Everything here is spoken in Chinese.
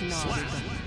No, no.